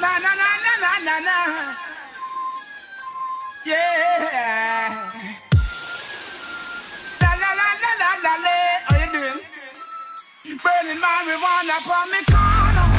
Na na na na na na na. Yeah. Na na na na na na, la. How you doing? Burning man, we wind up on me corner.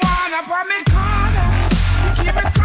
Marijuana for me corner. Keep it